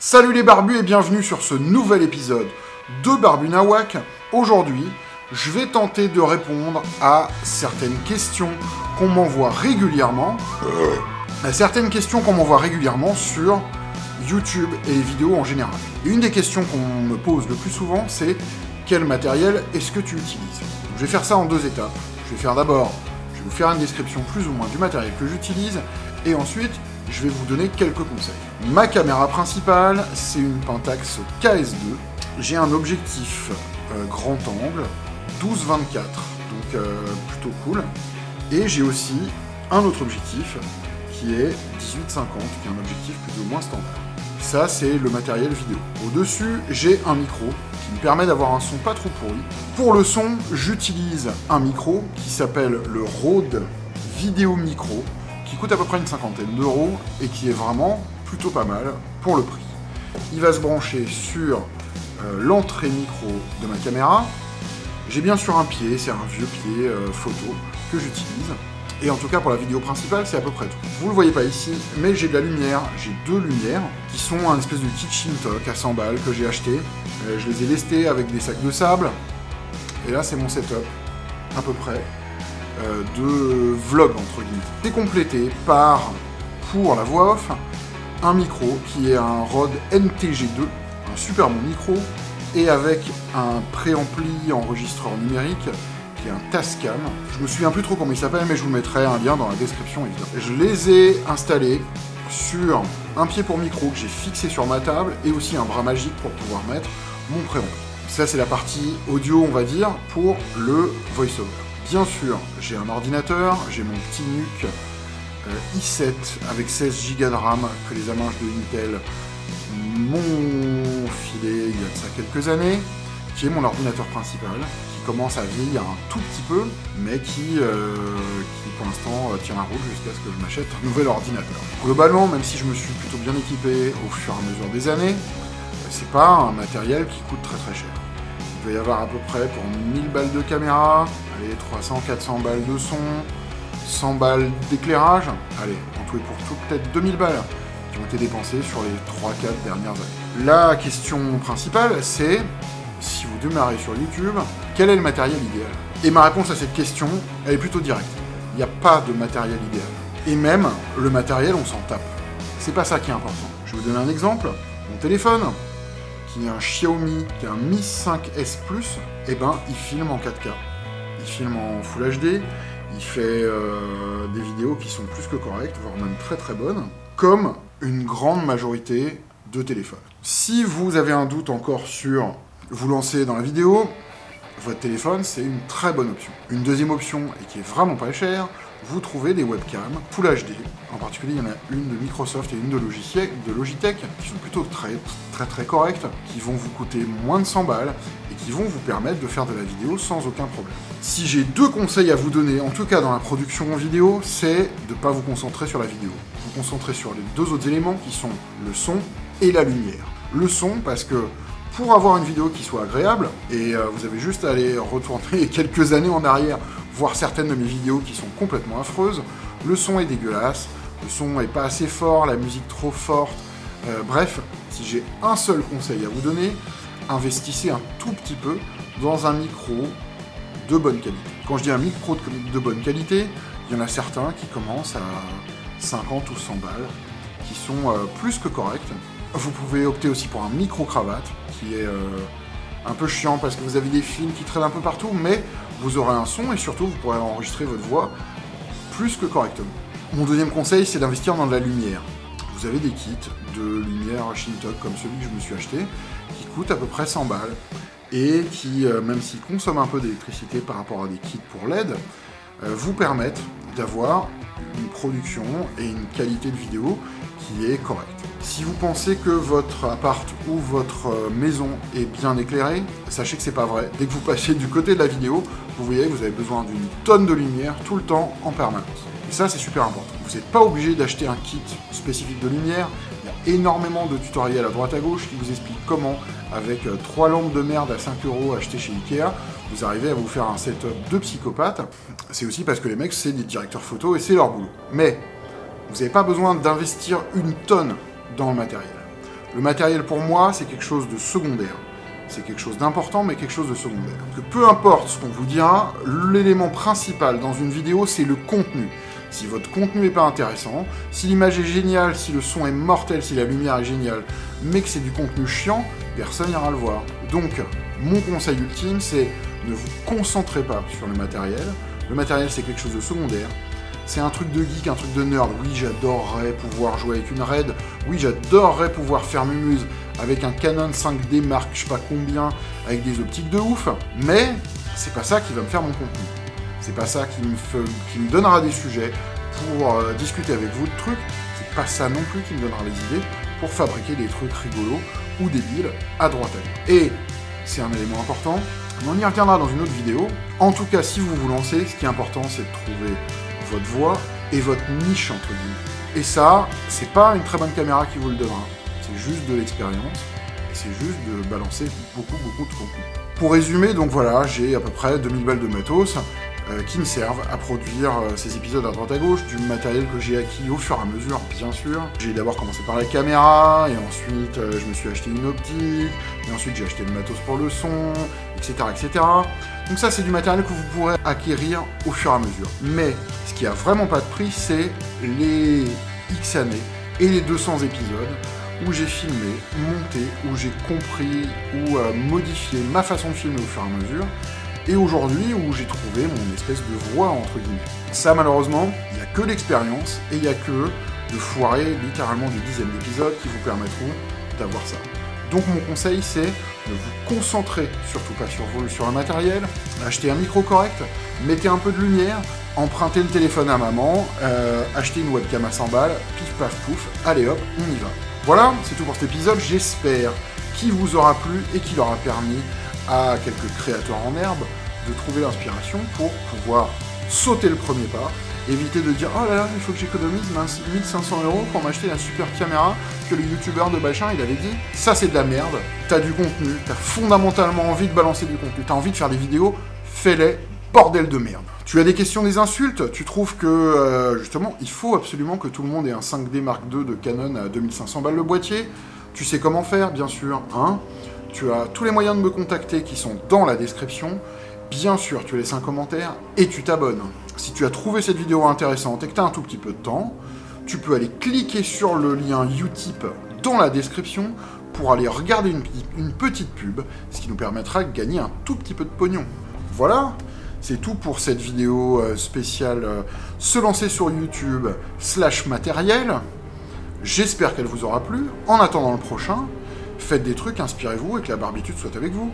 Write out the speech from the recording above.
Salut les barbus et bienvenue sur ce nouvel épisode de Barbu Nawak. Aujourd'hui, je vais tenter de répondre à certaines questions qu'on m'envoie régulièrement. À certaines questions qu'on m'envoie régulièrement sur YouTube et les vidéos en général. Et une des questions qu'on me pose le plus souvent, c'est quel matériel est-ce que tu utilises? Je vais faire ça en deux étapes. Je vais faire d'abord, je vais vous faire une description plus ou moins du matériel que j'utilise, et ensuite, je vais vous donner quelques conseils. Ma caméra principale, c'est une Pentax KS2. J'ai un objectif euh, grand angle, 12-24, donc euh, plutôt cool. Et j'ai aussi un autre objectif qui est 18-50, qui est un objectif plus ou moins standard. Ça, c'est le matériel vidéo. Au-dessus, j'ai un micro qui me permet d'avoir un son pas trop pourri. Pour le son, j'utilise un micro qui s'appelle le Rode Vidéo Micro qui coûte à peu près une cinquantaine d'euros et qui est vraiment plutôt pas mal pour le prix. Il va se brancher sur euh, l'entrée micro de ma caméra. J'ai bien sûr un pied, c'est un vieux pied euh, photo que j'utilise. Et en tout cas pour la vidéo principale, c'est à peu près tout. Vous le voyez pas ici, mais j'ai de la lumière, j'ai deux lumières qui sont un espèce de kit Shintok à 100 balles que j'ai acheté. Euh, je les ai lestés avec des sacs de sable. Et là c'est mon setup, à peu près. Euh, de vlog entre guillemets. C'est complété par, pour la voix off, un micro qui est un Rode NTG2, un super bon micro, et avec un préampli enregistreur numérique qui est un Tascam. Je me souviens plus trop comment il s'appelle, mais je vous mettrai un lien dans la description évidemment. Je les ai installés sur un pied pour micro que j'ai fixé sur ma table et aussi un bras magique pour pouvoir mettre mon préampli. Ça c'est la partie audio on va dire pour le voiceover. Bien sûr, j'ai un ordinateur, j'ai mon petit NUC euh, i7 avec 16 Go de RAM que les amanches de Intel m'ont filé il y a de ça quelques années, qui est mon ordinateur principal, qui commence à vieillir un tout petit peu, mais qui, euh, qui pour l'instant euh, tient la route jusqu'à ce que je m'achète un nouvel ordinateur. Globalement, même si je me suis plutôt bien équipé au fur et à mesure des années, c'est pas un matériel qui coûte très très cher. Il doit y avoir à peu près pour 1000 balles de caméra, allez, 300-400 balles de son, 100 balles d'éclairage, allez, en tout et pour tout, peut-être 2000 balles qui ont été dépensées sur les 3-4 dernières années. La question principale, c'est, si vous démarrez sur YouTube, quel est le matériel idéal? Et ma réponse à cette question, elle est plutôt directe. Il n'y a pas de matériel idéal. Et même, le matériel, on s'en tape. C'est pas ça qui est important. Je vais vous donner un exemple. Mon téléphone, qui est un Xiaomi, qui est un Mi 5S Plus, eh ben, il filme en 4K. Il filme en Full HD, il fait euh, des vidéos qui sont plus que correctes, voire même très très bonnes, comme une grande majorité de téléphones. Si vous avez un doute encore sur vous lancer dans la vidéo, votre téléphone, c'est une très bonne option. Une deuxième option, et qui est vraiment pas chère, vous trouvez des webcams Full HD. En particulier, il y en a une de Microsoft et une de Logitech, qui sont plutôt très très très correctes, qui vont vous coûter moins de 100 balles et qui vont vous permettre de faire de la vidéo sans aucun problème. Si j'ai deux conseils à vous donner, en tout cas dans la production en vidéo, c'est de ne pas vous concentrer sur la vidéo. Vous concentrer sur les deux autres éléments qui sont le son et la lumière. Le son parce que pour avoir une vidéo qui soit agréable, et euh, vous avez juste à aller retourner quelques années en arrière, voir certaines de mes vidéos qui sont complètement affreuses, le son est dégueulasse, le son est pas assez fort, la musique trop forte, euh, bref, si j'ai un seul conseil à vous donner, investissez un tout petit peu dans un micro de bonne qualité. Quand je dis un micro de, bonne qualité, il y en a certains qui commencent à 50 ou 100 balles, qui sont euh, plus que corrects. Vous pouvez opter aussi pour un micro-cravate, qui est euh, un peu chiant parce que vous avez des fils qui traînent un peu partout, mais vous aurez un son et surtout vous pourrez enregistrer votre voix plus que correctement. Mon deuxième conseil, c'est d'investir dans de la lumière. Vous avez des kits de lumière Shintok comme celui que je me suis acheté, qui coûtent à peu près 100 balles et qui, euh, même s'ils consomment un peu d'électricité par rapport à des kits pour LED, euh, vous permettent d'avoir une production et une qualité de vidéo qui est correcte. Si vous pensez que votre appart ou votre euh, maison est bien éclairée, sachez que c'est pas vrai. Dès que vous passez du côté de la vidéo, vous voyez que vous avez besoin d'une tonne de lumière tout le temps en permanence. Et ça, c'est super important. Vous n'êtes pas obligé d'acheter un kit spécifique de lumière. Énormément de tutoriels à droite à gauche qui vous expliquent comment, avec euh, trois lampes de merde à 5 euros achetées chez Ikea, vous arrivez à vous faire un setup de psychopathe. C'est aussi parce que les mecs, c'est des directeurs photo et c'est leur boulot. Mais vous n'avez pas besoin d'investir une tonne dans le matériel. Le matériel pour moi, c'est quelque chose de secondaire. C'est quelque chose d'important, mais quelque chose de secondaire. Parce que peu importe ce qu'on vous dira, l'élément principal dans une vidéo, c'est le contenu. Si votre contenu n'est pas intéressant, si l'image est géniale, si le son est mortel, si la lumière est géniale, mais que c'est du contenu chiant, personne n'ira le voir. Donc, mon conseil ultime, c'est ne vous concentrez pas sur le matériel. Le matériel, c'est quelque chose de secondaire. C'est un truc de geek, un truc de nerd. Oui, j'adorerais pouvoir jouer avec une RAID. Oui, j'adorerais pouvoir faire mumuse avec un Canon 5D Mark je sais pas combien, avec des optiques de ouf. Mais c'est pas ça qui va me faire mon contenu. C'est pas ça qui me, donnera des sujets pour euh, discuter avec vous de trucs. C'est pas ça non plus qui me donnera les idées pour fabriquer des trucs rigolos ou débiles à droite à Et c'est un élément important. On y reviendra dans une autre vidéo. En tout cas, si vous vous lancez, ce qui est important, c'est de trouver votre voix et votre niche entre guillemets. Et ça, c'est pas une très bonne caméra qui vous le donnera. C'est juste de l'expérience. Et c'est juste de balancer beaucoup, beaucoup de contenu. Pour résumer, donc voilà, j'ai à peu près 2000 balles de matos. Euh, qui me servent à produire euh, ces épisodes à droite à gauche, du matériel que j'ai acquis au fur et à mesure, bien sûr. J'ai d'abord commencé par la caméra, et ensuite euh, je me suis acheté une optique, et ensuite j'ai acheté le matos pour le son, etc. etc. Donc ça c'est du matériel que vous pourrez acquérir au fur et à mesure. Mais ce qui a vraiment pas de prix, c'est les X années et les 200 épisodes où j'ai filmé, monté, où j'ai compris ou modifié ma façon de filmer au fur et à mesure, et aujourd'hui où j'ai trouvé mon espèce de voix entre guillemets. Ça malheureusement, il n'y a que l'expérience et il n'y a que de foirer littéralement des dizaines d'épisodes qui vous permettront d'avoir ça. Donc mon conseil c'est de vous concentrer surtout pas sur vous, sur un matériel, acheter un micro correct, mettez un peu de lumière, empruntez le téléphone à maman, euh, achetez une webcam à 100 balles, pif paf pouf, allez hop, on y va. Voilà, c'est tout pour cet épisode, j'espère qu'il vous aura plu et qu'il aura permis à quelques créateurs en herbe de trouver l'inspiration pour pouvoir sauter le premier pas, éviter de dire oh là là, il faut que j'économise 1500 euros pour m'acheter la super caméra que le youtubeur de Bachin il avait dit. Ça c'est de la merde, t'as du contenu, t'as fondamentalement envie de balancer du contenu, t'as envie de faire des vidéos, fais-les, bordel de merde. Tu as des questions, des insultes? Tu trouves que, euh, justement, il faut absolument que tout le monde ait un 5D Mark II de Canon à 2500 balles le boîtier? Tu sais comment faire, bien sûr, hein? Tu as tous les moyens de me contacter qui sont dans la description. Bien sûr, tu laisses un commentaire et tu t'abonnes. Si tu as trouvé cette vidéo intéressante et que tu as un tout petit peu de temps, tu peux aller cliquer sur le lien Utip dans la description pour aller regarder une, petite pub, ce qui nous permettra de gagner un tout petit peu de pognon. Voilà, c'est tout pour cette vidéo euh, spéciale euh, se lancer sur YouTube slash matériel. J'espère qu'elle vous aura plu. En attendant le prochain, faites des trucs, inspirez-vous et que la barbitude soit avec vous.